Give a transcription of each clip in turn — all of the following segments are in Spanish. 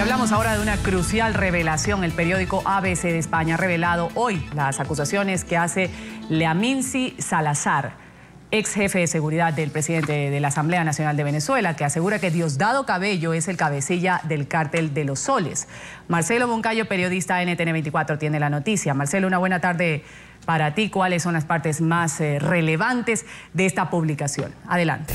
Y hablamos ahora de una crucial revelación. El periódico ABC de España ha revelado hoy las acusaciones que hace Leaminsi Salazar, ex jefe de seguridad del presidente de la Asamblea Nacional de Venezuela, que asegura que Diosdado Cabello es el cabecilla del cártel de los soles. Marcelo Moncayo, periodista NTN24, tiene la noticia. Marcelo, una buena tarde para ti. ¿Cuáles son las partes más eh, relevantes de esta publicación? Adelante.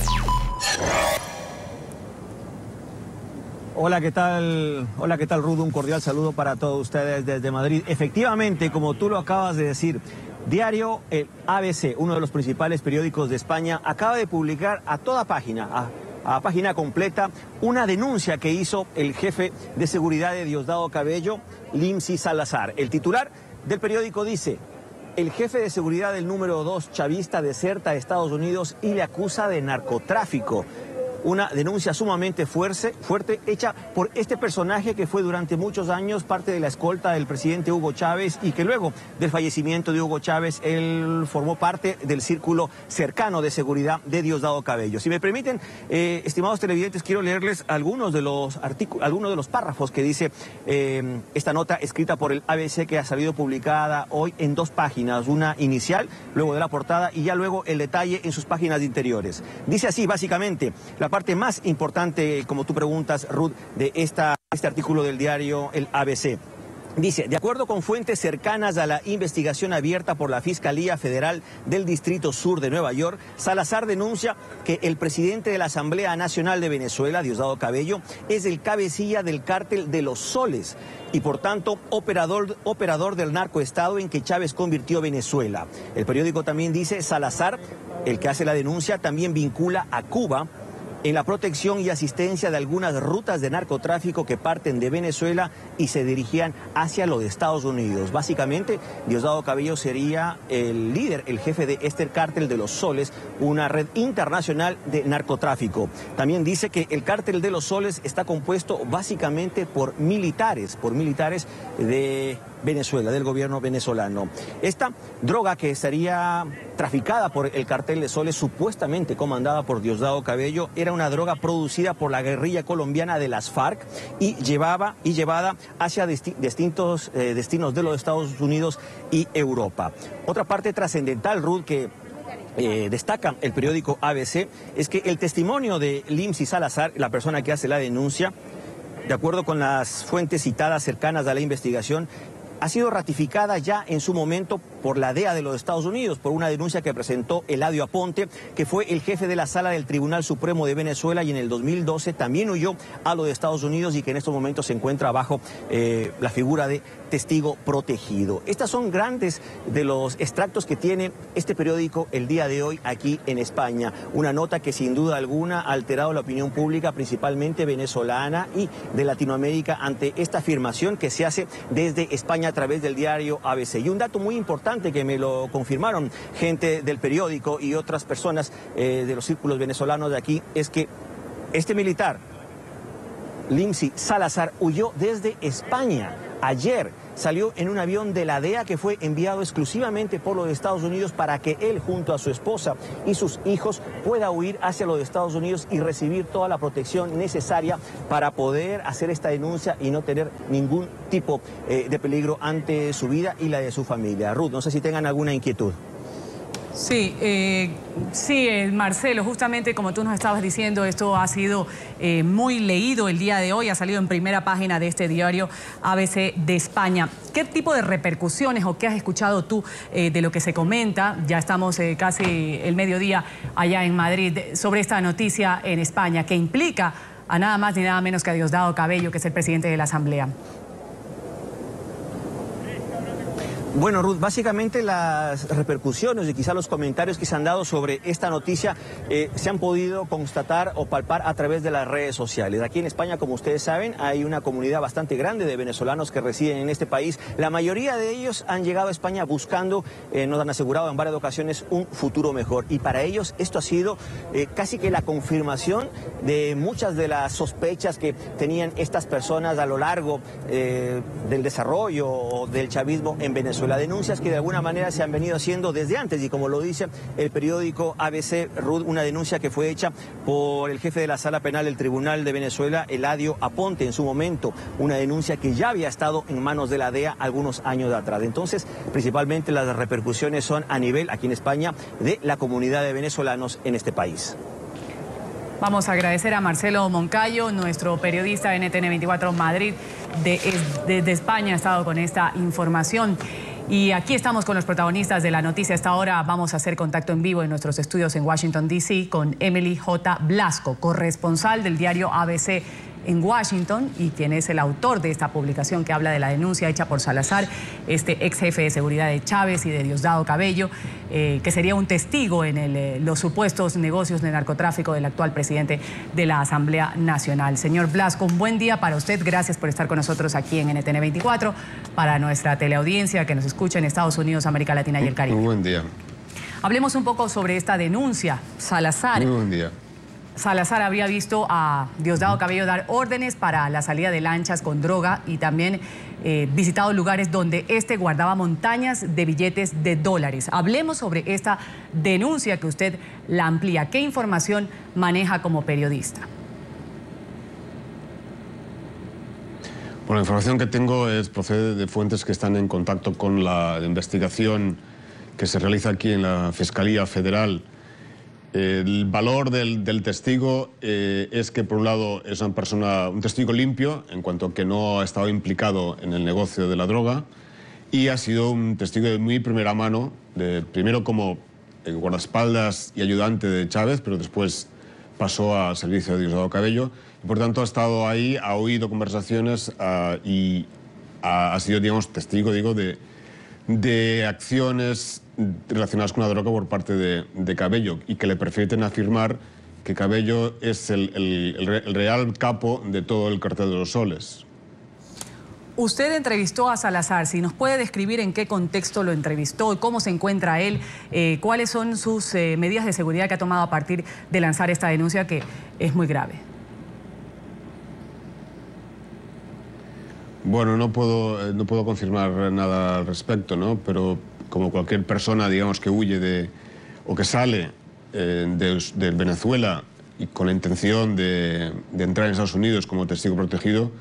Hola, ¿qué tal? Hola, ¿qué tal, Rudo? Un cordial saludo para todos ustedes desde Madrid. Efectivamente, como tú lo acabas de decir, Diario el ABC, uno de los principales periódicos de España, acaba de publicar a toda página, a, página completa, una denuncia que hizo el jefe de seguridad de Diosdado Cabello, Limsi Salazar. El titular del periódico dice, el jefe de seguridad del número 2 chavista deserta a Estados Unidos y le acusa de narcotráfico una denuncia sumamente fuerte, hecha por este personaje que fue durante muchos años parte de la escolta del presidente Hugo Chávez y que luego del fallecimiento de Hugo Chávez él formó parte del círculo cercano de seguridad de Diosdado Cabello. Si me permiten, eh, estimados televidentes, quiero leerles algunos de los algunos de los párrafos que dice eh, esta nota escrita por el ABC que ha salido publicada hoy en dos páginas, una inicial, luego de la portada y ya luego el detalle en sus páginas interiores. Dice así, básicamente, la parte más importante, como tú preguntas, Ruth, de esta, este artículo del diario El ABC. Dice, de acuerdo con fuentes cercanas a la investigación abierta por la Fiscalía Federal del Distrito Sur de Nueva York, Salazar denuncia que el presidente de la Asamblea Nacional de Venezuela, Diosdado Cabello, es el cabecilla del cártel de los soles y por tanto operador, operador del narcoestado en que Chávez convirtió Venezuela. El periódico también dice, Salazar, el que hace la denuncia, también vincula a Cuba en la protección y asistencia de algunas rutas de narcotráfico que parten de Venezuela y se dirigían hacia los Estados Unidos. Básicamente, Diosdado Cabello sería el líder, el jefe de este cártel de los soles, una red internacional de narcotráfico. También dice que el cártel de los soles está compuesto básicamente por militares, por militares de Venezuela, del gobierno venezolano. Esta droga que estaría traficada por el cartel de Soles, supuestamente comandada por Diosdado Cabello, era una droga producida por la guerrilla colombiana de las FARC y, llevaba, y llevada hacia distintos eh, destinos de los Estados Unidos y Europa. Otra parte trascendental, Ruth, que eh, destaca el periódico ABC es que el testimonio de Limsi Salazar, la persona que hace la denuncia, de acuerdo con las fuentes citadas cercanas a la investigación, ha sido ratificada ya en su momento por la DEA de los Estados Unidos, por una denuncia que presentó Eladio Aponte, que fue el jefe de la sala del Tribunal Supremo de Venezuela y en el 2012 también huyó a los Estados Unidos y que en estos momentos se encuentra bajo eh, la figura de testigo protegido. Estas son grandes de los extractos que tiene este periódico el día de hoy aquí en España. Una nota que sin duda alguna ha alterado la opinión pública, principalmente venezolana y de Latinoamérica, ante esta afirmación que se hace desde España través del diario ABC. Y un dato muy importante que me lo confirmaron gente del periódico y otras personas eh, de los círculos venezolanos de aquí es que este militar, Limsi Salazar, huyó desde España ayer salió en un avión de la DEA que fue enviado exclusivamente por los Estados Unidos para que él junto a su esposa y sus hijos pueda huir hacia los Estados Unidos y recibir toda la protección necesaria para poder hacer esta denuncia y no tener ningún tipo eh, de peligro ante su vida y la de su familia. Ruth, no sé si tengan alguna inquietud. Sí, eh, sí, eh, Marcelo, justamente como tú nos estabas diciendo, esto ha sido eh, muy leído el día de hoy, ha salido en primera página de este diario ABC de España. ¿Qué tipo de repercusiones o qué has escuchado tú de lo que se comenta? Ya estamos casi el mediodía allá en Madrid sobre esta noticia en España que implica a nada más ni nada menos que a Diosdado Cabello, que es el presidente de la Asamblea. Bueno, Ruth, básicamente las repercusiones y quizá los comentarios que se han dado sobre esta noticia eh, se han podido constatar o palpar a través de las redes sociales. Aquí en España, como ustedes saben, hay una comunidad bastante grande de venezolanos que residen en este país. La mayoría de ellos han llegado a España buscando, eh, nos han asegurado en varias ocasiones, un futuro mejor. Y para ellos esto ha sido eh, casi que la confirmación de muchas de las sospechas que tenían estas personas a lo largo del desarrollo del chavismo en Venezuela Venezuela. Denuncias que de alguna manera se han venido haciendo desde antes y como lo dice el periódico ABC RUD, una denuncia que fue hecha por el jefe de la sala penal del Tribunal de Venezuela, Eladio Aponte, en su momento, una denuncia que ya había estado en manos de la DEA algunos años atrás. Entonces, principalmente las repercusiones son a nivel, aquí en España, de la comunidad de venezolanos en este país. Vamos a agradecer a Marcelo Moncayo, nuestro periodista de NTN 24 Madrid, desde España ha estado con esta información. Y aquí estamos con los protagonistas de la noticia. Hasta ahora vamos a hacer contacto en vivo en nuestros estudios en Washington, D.C. con Emily J. Blasco, corresponsal del diario ABC en Washington y quien es el autor de esta publicación que habla de la denuncia hecha por Salazar, este ex jefe de seguridad de Chávez y de Diosdado Cabello, eh, que sería un testigo en eh, los supuestos negocios de narcotráfico del actual presidente de la Asamblea Nacional. Señor Blasco, un buen día para usted. Gracias por estar con nosotros aquí en NTN 24, para nuestra teleaudiencia que nos escucha en Estados Unidos, América Latina y el Caribe. Muy buen día. Hablemos un poco sobre esta denuncia. Salazar. Muy buen día. Salazar habría visto a Diosdado Cabello dar órdenes para la salida de lanchas con droga y también eh, visitado lugares donde este guardaba montañas de billetes de dólares. Hablemos sobre esta denuncia que usted la amplía. ¿Qué información maneja como periodista? Bueno, la información que tengo es procede de fuentes que están en contacto con la investigación que se realiza aquí en la Fiscalía Federal el valor del, testigo eh, es que, por un lado, es una persona, un testigo limpio, en cuanto a que no ha estado implicado en el negocio de la droga, y ha sido un testigo de muy primera mano, de, primero como eh, guardaespaldas y ayudante de Chávez, pero después pasó al servicio de Diosdado Cabello, y por tanto ha estado ahí, ha oído conversaciones ah, y ha, sido, digamos, testigo, digo, de, de acciones relacionadas con la droga por parte de, Cabello y que le permiten afirmar que Cabello es el, real capo de todo el cartel de los soles. Usted entrevistó a Salazar, si nos puede describir en qué contexto lo entrevistó, cómo se encuentra él, eh, cuáles son sus eh, medidas de seguridad que ha tomado a partir de lanzar esta denuncia que es muy grave. Bueno, no puedo, eh, no puedo confirmar nada al respecto, ¿no? Pero como cualquier persona, digamos, que huye de, o que sale eh, de, Venezuela y con la intención de, entrar en Estados Unidos como testigo protegido,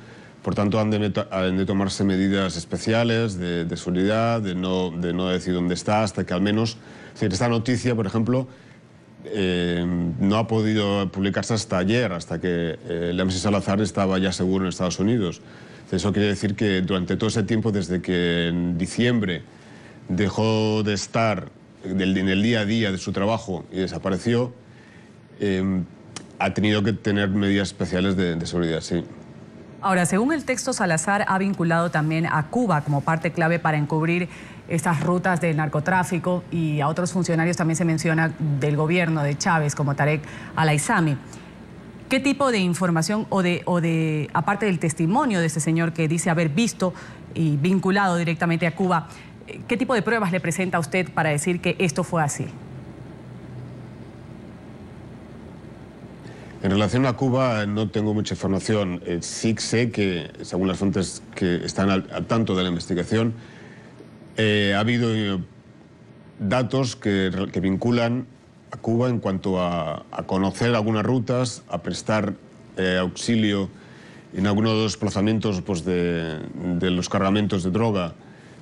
por tanto han de, tomarse medidas especiales de, seguridad, de no, de no decir dónde está, hasta que al menos, esta noticia, por ejemplo, eh, no ha podido publicarse hasta ayer, hasta que eh, Lemsi Salazar estaba ya seguro en Estados Unidos. Eso quiere decir que durante todo ese tiempo, desde que en diciembre dejó de estar en el día a día de su trabajo y desapareció, em, ha tenido que tener medidas especiales de, seguridad, sí. Ahora, según el texto, Salazar ha vinculado también a Cuba como parte clave para encubrir estas rutas de narcotráfico y a otros funcionarios también se menciona del gobierno de Chávez como Tarek Alaizami. ¿Qué tipo de información o de, o de, aparte del testimonio de este señor que dice haber visto y vinculado directamente a Cuba, ¿Qué tipo de pruebas le presenta a usted para decir que esto fue así? En relación a Cuba no tengo mucha información. Eh, sí sé que, según las fuentes que están al, tanto de la investigación, eh, ha habido eh, datos que, vinculan a Cuba en cuanto a, conocer algunas rutas, a prestar auxilio en algunos de los desplazamientos pues, de, de los cargamentos de droga.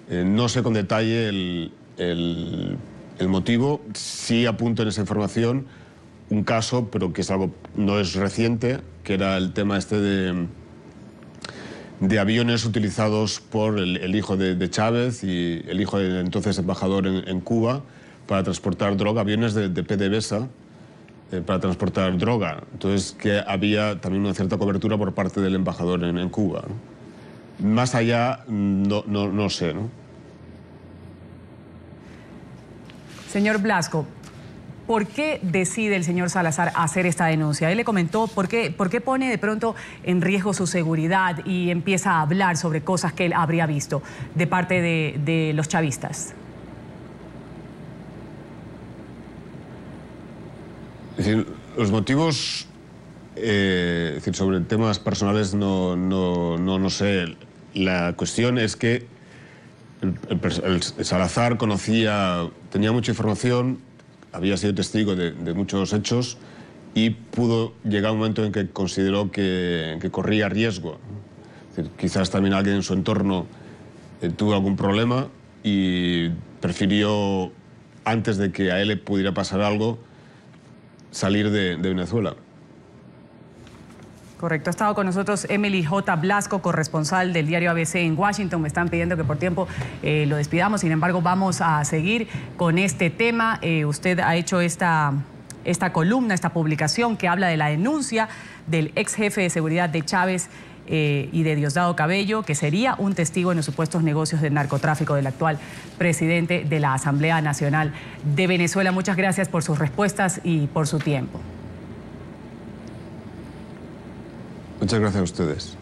Eh, no sé con detalle el, motivo, sí apunto en esa información un caso, pero que es algo, no es reciente, que era el tema este de, de aviones utilizados por el, hijo de, Chávez y el hijo del entonces embajador en, Cuba para transportar droga, aviones de, PDVSA eh, para transportar droga. Entonces que había también una cierta cobertura por parte del embajador en, Cuba. Más allá, no, no, no sé, ¿no? Señor Blasco, ¿por qué decide el señor Salazar hacer esta denuncia? Él le comentó por qué, por qué pone de pronto en riesgo su seguridad y empieza a hablar sobre cosas que él habría visto de parte de, los chavistas. Es decir, los motivos eh, decir, sobre temas personales no, no, no, no sé. La cuestión es que Salazar conocía, tenía mucha información, había sido testigo de, muchos hechos y pudo llegar un momento en que consideró que, corría riesgo. quizás también alguien en su entorno eh, tuvo algún problema y prefirió, antes de que a él le pudiera pasar algo, salir de Venezuela. Correcto. Ha estado con nosotros Emily J. Blasco, corresponsal del diario ABC en Washington. Me están pidiendo que por tiempo eh, lo despidamos. Sin embargo, vamos a seguir con este tema. Eh, usted ha hecho esta, esta columna, esta publicación que habla de la denuncia del ex jefe de seguridad de Chávez eh, y de Diosdado Cabello, que sería un testigo en los supuestos negocios de narcotráfico del actual presidente de la Asamblea Nacional de Venezuela. Muchas gracias por sus respuestas y por su tiempo. Muchas gracias a ustedes.